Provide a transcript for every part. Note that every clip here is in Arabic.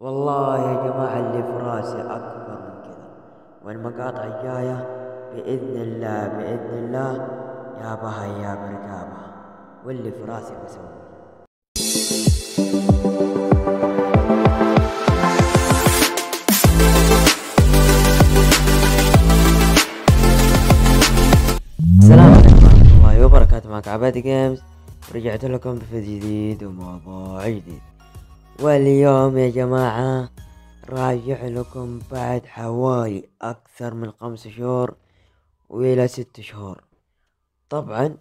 والله يا جماعة اللي في راسي أكبر من كذا. والمقاطع الجاية بإذن الله بإذن الله يابها يا برقابها واللي في راسي بسوي. السلام عليكم ورحمة الله وبركاته. معك عباد جيمز. رجعت لكم بفيديو جديد وموضوع جديد. واليوم يا جماعة راجع لكم بعد حوالي أكثر من خمس شهور وإلى ست شهور. طبعا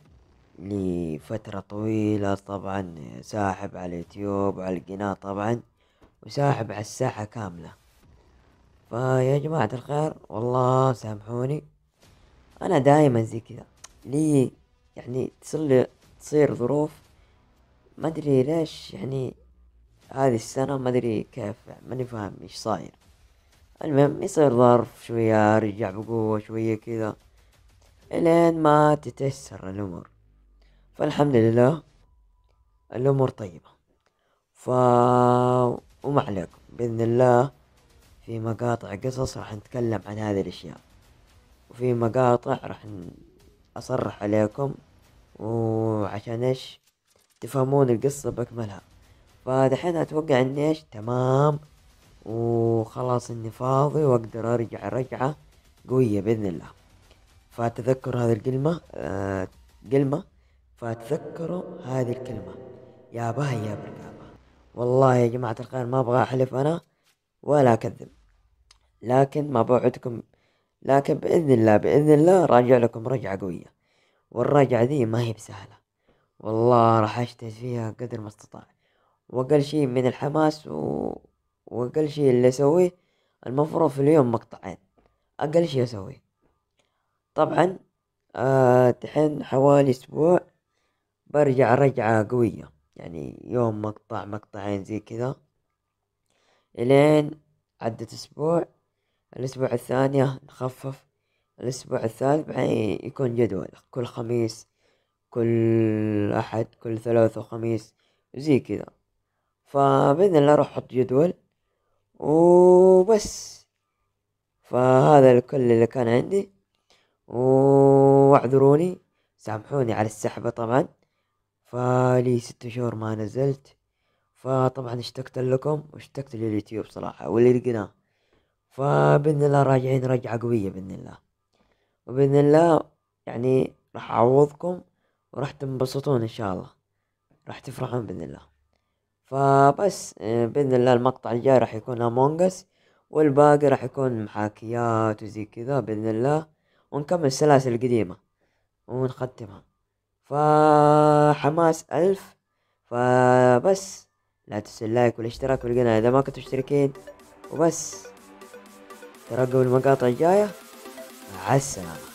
لفترة طويلة طبعا ساحب على اليوتيوب وعلى القناة طبعا وساحب على الساحة كاملة. فيا جماعة الخير والله سامحوني. أنا دايما زي كذا. لي يعني تصير تصير ظروف ما أدري ليش يعني هذه السنة ما أدري كيف ماني فاهم إيش صاير. المهم يصير ظرف شوية أرجع بقوة شوية كذا إلين ما تتيسر الأمور. فالحمد لله الأمور طيبة. ف وما عليكم. بإذن الله في مقاطع قصص راح نتكلم عن هذه الأشياء. وفي مقاطع راح أصرح عليكم وعشان إيش؟ تفهمون القصة بأكملها. فدحين أتوقع إني إيش؟ تمام. وخلاص إني فاضي وأقدر أرجع رجعة قوية بإذن الله. فتذكر هذه الكلمة آه كلمة. فتذكروا هذه الكلمة. يا بها يا برقابة. والله يا جماعة الخير ما أبغى أحلف أنا ولا أكذب. لكن ما بوعدكم لكن بإذن الله بإذن الله راجع لكم رجعة قوية. والرجعة دي ما هي بسهلة. والله راح أجتهد فيها قدر ما أستطاع. وأقل شي من الحماس و... وأقل شي اللي أسويه المفروض في اليوم مقطعين. أقل شي أسويه. طبعا آه دحين حوالي أسبوع برجع رجعة قوية. يعني يوم مقطع مقطعين زي كذا. إلين عدت أسبوع. الأسبوع الثانية نخفف. الأسبوع الثالث بعدين يكون جدول. كل خميس كل أحد كل ثلاث وخميس زي كذا. فبإذن الله راح أحط جدول. وبس. فهذا الكل اللي كان عندي. واعذروني. سامحوني على السحبة طبعا. فلي ست شهور ما نزلت. فطبعا اشتقت لكم واشتقت لليوتيوب صراحة وللقناة. فبإذن الله راجعين رجعة قوية بإذن الله. وبإذن الله يعني راح أعوضكم وراح تنبسطون إن شاء الله. راح تفرحون بإذن الله. فبس آه، بإذن الله المقطع الجاي راح يكون أمونجس والباقي راح يكون محاكيات وزي كذا بإذن الله ونكمل السلاسل القديمة ونختمها. فحماس ألف فبس لا تنسوا اللايك والاشتراك بالقناة إذا ما كنتوا مشتركين. وبس ترقبوا المقاطع الجاية. مع السلامة.